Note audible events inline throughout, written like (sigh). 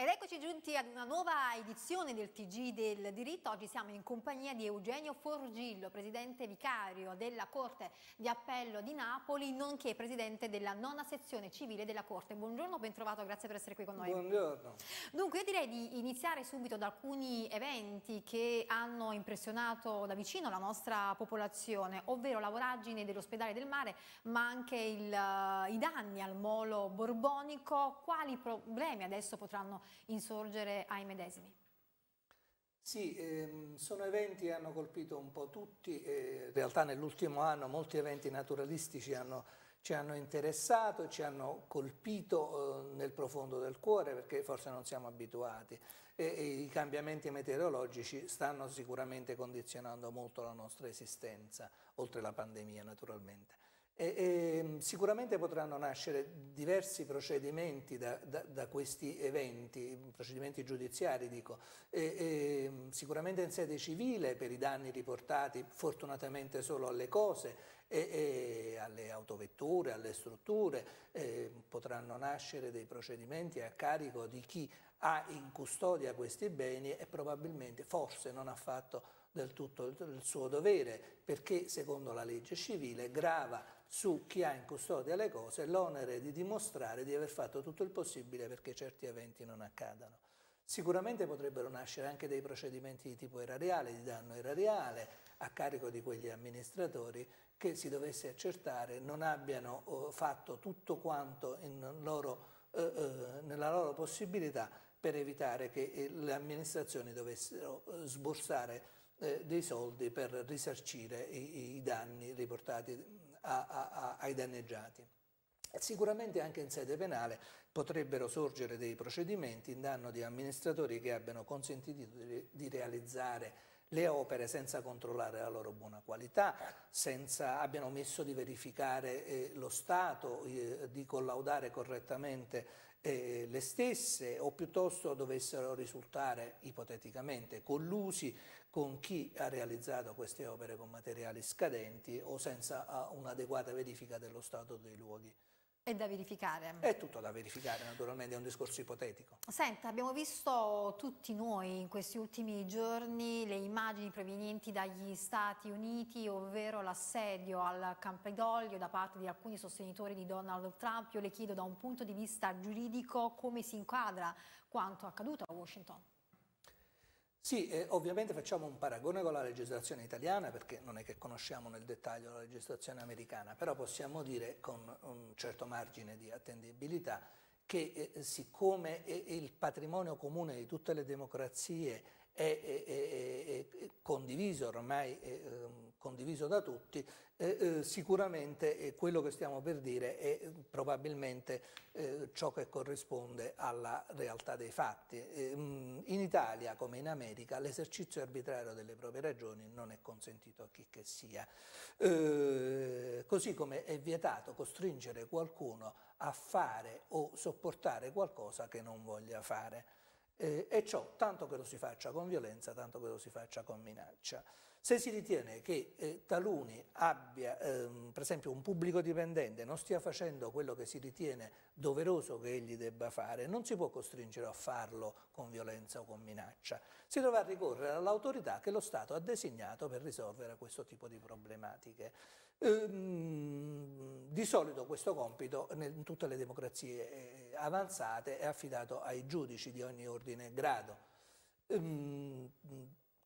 Ele Eccoci giunti ad una nuova edizione del TG del diritto. Oggi siamo in compagnia di Eugenio Forgillo, presidente vicario della Corte di Appello di Napoli, nonché presidente della nona sezione civile della Corte. Buongiorno, ben trovato, grazie per essere qui con noi. Buongiorno. Dunque, io direi di iniziare subito da alcuni eventi che hanno impressionato da vicino la nostra popolazione, ovvero la voragine dell'ospedale del mare, ma anche il, uh, i danni al molo borbonico. Quali problemi adesso potranno insorgere ai medesimi? Sì, ehm, sono eventi che hanno colpito un po' tutti, eh, in realtà nell'ultimo anno molti eventi naturalistici hanno, ci hanno interessato, ci hanno colpito eh, nel profondo del cuore perché forse non siamo abituati e, e i cambiamenti meteorologici stanno sicuramente condizionando molto la nostra esistenza, oltre la pandemia naturalmente. E, e, sicuramente potranno nascere diversi procedimenti da, da, da questi eventi, procedimenti giudiziari dico, e, sicuramente in sede civile per i danni riportati fortunatamente solo alle cose alle autovetture, alle strutture, eh, potranno nascere dei procedimenti a carico di chi ha in custodia questi beni e probabilmente forse non ha fatto del tutto il suo dovere perché secondo la legge civile grava su chi ha in custodia le cose l'onere di dimostrare di aver fatto tutto il possibile perché certi eventi non accadano. Sicuramente potrebbero nascere anche dei procedimenti di tipo erariale, di danno erariale, a carico di quegli amministratori che si dovesse accertare non abbiano oh, fatto tutto quanto loro, eh, eh, nella loro possibilità per evitare che eh, le amministrazioni dovessero eh, sborsare eh, dei soldi per risarcire i, i danni riportati a, a, ai danneggiati. Sicuramente anche in sede penale potrebbero sorgere dei procedimenti in danno di amministratori che abbiano consentito di, di realizzare le opere senza controllare la loro buona qualità, senza, abbiano omesso di verificare eh, lo stato, eh, di collaudare correttamente eh, le stesse o piuttosto dovessero risultare ipoteticamente collusi con chi ha realizzato queste opere con materiali scadenti o senza un'adeguata verifica dello stato dei luoghi. È da verificare. È tutto da verificare, naturalmente, è un discorso ipotetico. Senta, abbiamo visto tutti noi in questi ultimi giorni le immagini provenienti dagli Stati Uniti, ovvero l'assedio al Campidoglio da parte di alcuni sostenitori di Donald Trump. Io le chiedo da un punto di vista giuridico come si inquadra quanto accaduto a Washington. Sì, eh, ovviamente facciamo un paragone con la legislazione italiana perché non è che conosciamo nel dettaglio la legislazione americana, però possiamo dire con un certo margine di attendibilità che eh, siccome il patrimonio comune di tutte le democrazie è, è, è, è condiviso, ormai ehm, condiviso da tutti, eh, eh, sicuramente quello che stiamo per dire è probabilmente eh, ciò che corrisponde alla realtà dei fatti. Ehm, in Italia, come in America, l'esercizio arbitrario delle proprie ragioni non è consentito a chi che sia. Eh, così come è vietato costringere qualcuno a fare o sopportare qualcosa che non voglia fare eh, e ciò tanto che lo si faccia con violenza, tanto che lo si faccia con minaccia. Se si ritiene che eh, taluni abbia, ehm, per esempio un pubblico dipendente, non stia facendo quello che si ritiene doveroso che egli debba fare, non si può costringere a farlo con violenza o con minaccia. Si dovrà ricorrere all'autorità che lo Stato ha designato per risolvere questo tipo di problematiche. Ehm, di solito questo compito in tutte le democrazie eh, avanzate è affidato ai giudici di ogni ordine e grado. Ehm,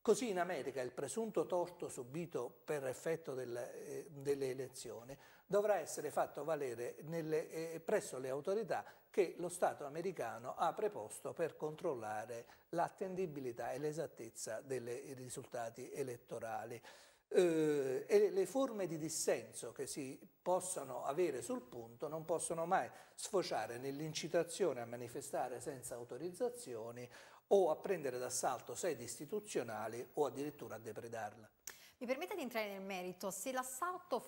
così in America il presunto torto subito per effetto delle, eh, delle elezioni dovrà essere fatto valere nelle, eh, presso le autorità che lo Stato americano ha preposto per controllare l'attendibilità e l'esattezza dei risultati elettorali eh, e le forme di dissenso che si possano avere sul punto non possono mai sfociare nell'incitazione a manifestare senza autorizzazioni o a prendere d'assalto sedi istituzionali o addirittura a depredarla. Mi permette di entrare nel merito, se l'assalto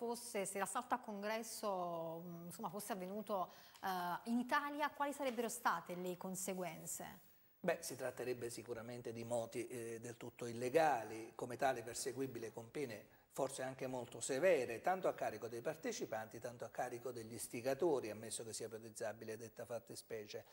a congresso insomma, fosse avvenuto uh, in Italia, quali sarebbero state le conseguenze? Beh, si tratterebbe sicuramente di moti eh, del tutto illegali, come tale perseguibile con pene forse anche molto severe, tanto a carico dei partecipanti, tanto a carico degli istigatori, ammesso che sia ipotizzabile detta fattispecie.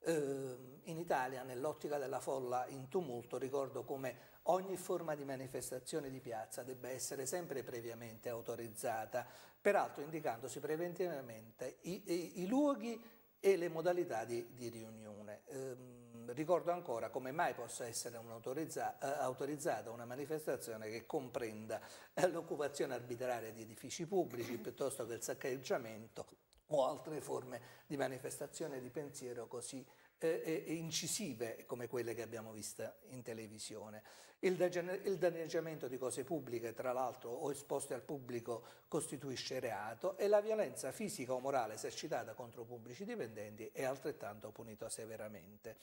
Ehm, in Italia, nell'ottica della folla in tumulto, ricordo come ogni forma di manifestazione di piazza debba essere sempre previamente autorizzata, peraltro indicandosi preventivamente i, i, i luoghi e le modalità di, di riunione. Ehm, ricordo ancora come mai possa essere eh, autorizzata una manifestazione che comprenda eh, l'occupazione arbitraria di edifici pubblici (clears throat) piuttosto che il saccheggiamento o altre forme di manifestazione di pensiero così eh, incisive come quelle che abbiamo visto in televisione. Il, il danneggiamento di cose pubbliche, tra l'altro, o esposte al pubblico costituisce reato e la violenza fisica o morale esercitata contro pubblici dipendenti è altrettanto punita severamente.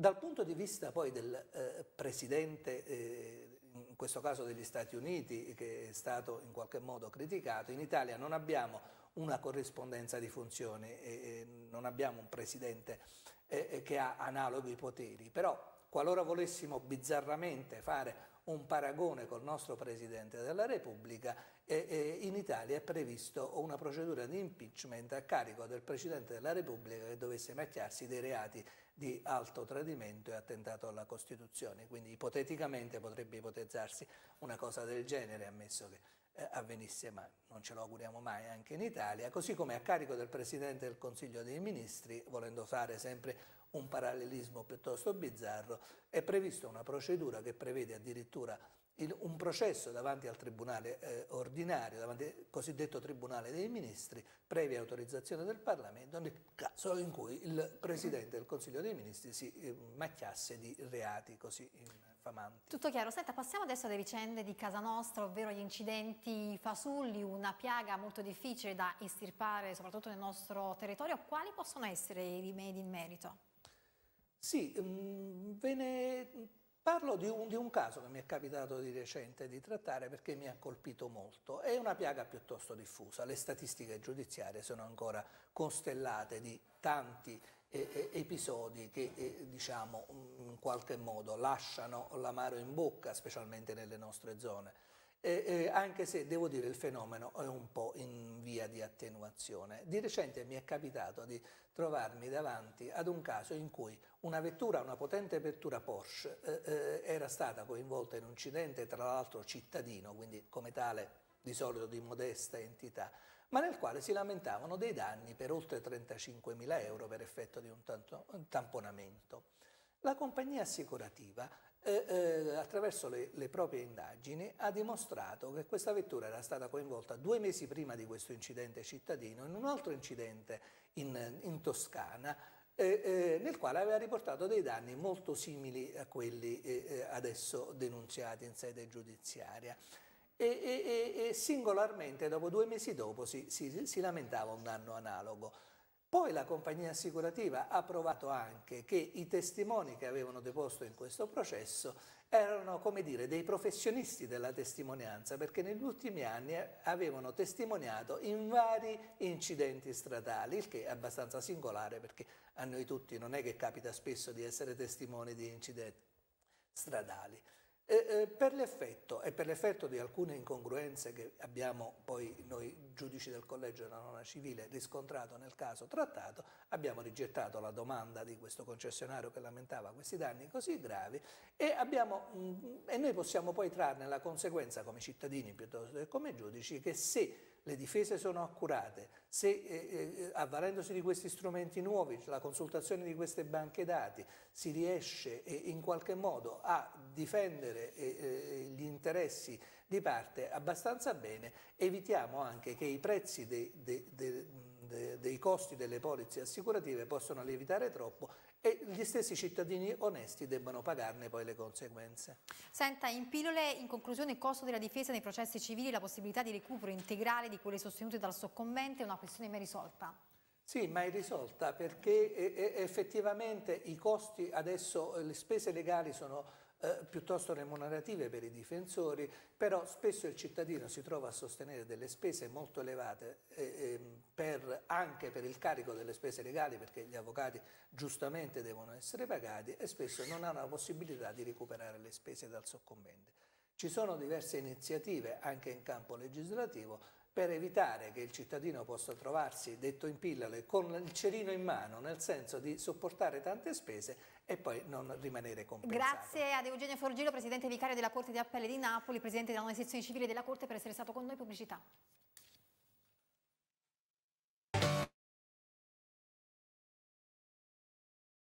Dal punto di vista poi del eh, Presidente, eh, in questo caso degli Stati Uniti, che è stato in qualche modo criticato, in Italia non abbiamo una corrispondenza di funzioni, e, non abbiamo un Presidente eh, che ha analoghi poteri, però qualora volessimo bizzarramente fare un paragone col nostro Presidente della Repubblica, eh, eh, in Italia è previsto una procedura di impeachment a carico del Presidente della Repubblica che dovesse macchiarsi dei reati di alto tradimento e attentato alla Costituzione. Quindi ipoteticamente potrebbe ipotizzarsi una cosa del genere, ammesso che eh, avvenisse, ma non ce lo auguriamo mai anche in Italia, così come a carico del Presidente del Consiglio dei Ministri, volendo fare sempre un parallelismo piuttosto bizzarro, è prevista una procedura che prevede addirittura il, un processo davanti al Tribunale eh, ordinario, davanti al cosiddetto Tribunale dei Ministri, previa autorizzazione del Parlamento, nel caso in cui il Presidente del Consiglio dei Ministri si eh, macchiasse di reati così infamanti. Tutto chiaro. Senta, passiamo adesso alle vicende di casa nostra, ovvero gli incidenti fasulli, una piaga molto difficile da estirpare soprattutto nel nostro territorio. Quali possono essere i rimedi in merito? Sì, mm, ve ne parlo di un, di un, caso che mi è capitato di recente di trattare perché mi ha colpito molto. È una piaga piuttosto diffusa, le statistiche giudiziarie sono ancora costellate di tanti eh, episodi che eh, diciamo in qualche modo lasciano l'amaro in bocca, specialmente nelle nostre zone. Eh, eh, anche se devo dire il fenomeno è un po' in via di attenuazione. Di recente mi è capitato di trovarmi davanti ad un caso in cui una vettura, una potente vettura Porsche, eh, eh era stata coinvolta in un incidente, tra l'altro cittadino, quindi come tale di solito di modesta entità, ma nel quale si lamentavano dei danni per oltre 35 mila euro per effetto di un, tanto, un tamponamento. La compagnia assicurativa eh, eh, attraverso le, le, proprie indagini ha dimostrato che questa vettura era stata coinvolta due mesi prima di questo incidente cittadino in un altro incidente in, in Toscana eh, eh nel quale aveva riportato dei danni molto simili a quelli eh, eh, adesso denunziati in sede giudiziaria e, e, e, singolarmente, dopo due mesi dopo, si, si, si lamentava un danno analogo. Poi la compagnia assicurativa ha provato anche che i testimoni che avevano deposto in questo processo erano, come dire, dei professionisti della testimonianza, perché negli ultimi anni avevano testimoniato in vari incidenti stradali, il che è abbastanza singolare perché a noi tutti non è che capita spesso di essere testimoni di incidenti stradali. E, eh, per l'effetto e per l'effetto di alcune incongruenze che abbiamo poi noi giudici del collegio della nona civile riscontrato nel caso trattato, abbiamo rigettato la domanda di questo concessionario che lamentava questi danni così gravi e, abbiamo, mh, mm, e noi possiamo poi trarne la conseguenza come cittadini piuttosto che come giudici che se le difese sono accurate, se eh, eh, avvalendosi di questi strumenti nuovi, la consultazione di queste banche dati, si riesce eh, in qualche modo a difendere eh, eh, gli interessi di parte abbastanza bene, evitiamo anche che i prezzi dei, dei, dei, dei costi delle polizze assicurative possano lievitare troppo e gli stessi cittadini onesti debbano pagarne poi le conseguenze. Senta, in pillole, in conclusione, il costo della difesa nei processi civili, la possibilità di recupero integrale di quelle sostenute dal soccombente è una questione mai risolta? Sì, mai risolta perché effettivamente i costi adesso, le spese legali sono eh, piuttosto remunerative per i difensori, però spesso il cittadino si trova a sostenere delle spese molto elevate eh, ehm, per, anche per il carico delle spese legali, perché gli avvocati giustamente devono essere pagati e spesso non hanno la possibilità di recuperare le spese dal soccombente. Ci sono diverse iniziative anche in campo legislativo per evitare che il cittadino possa trovarsi, detto in pillole, con il cerino in mano, nel senso di sopportare tante spese e poi non rimanere compensato. Grazie ad Eugenio Forgillo, Presidente vicario della Corte di Appelli di Napoli, Presidente della sezione civile della Corte per essere stato con noi pubblicità.